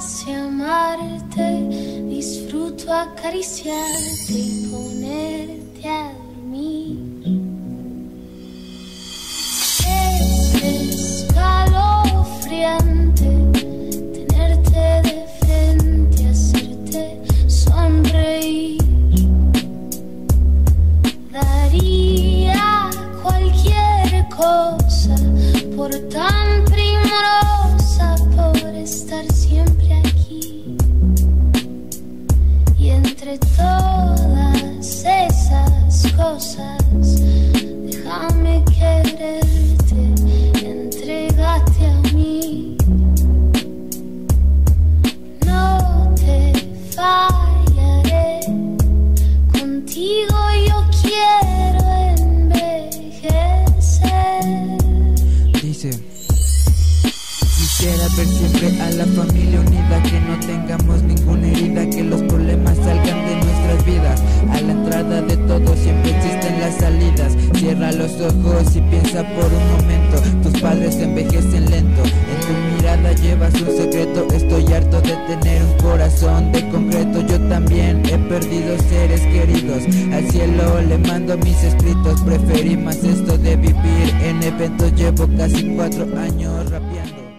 hace amarte, disfruto acariciarte y ponerte a entre todas esas cosas, déjame quererte, entregate a mí. No te fallaré, contigo yo quiero envejecer. Dice Quisiera ver siempre a la familia unida Que no tengamos ninguna herida Cierra los ojos y piensa por un momento. Tus padres envejecen lento. En tu mirada llevas un secreto. Estoy harto de tener un corazón de concreto. Yo también he perdido seres queridos. Al cielo le mando mis escritos. Preferí más esto de vivir en eventos. Llevo casi cuatro años rapeando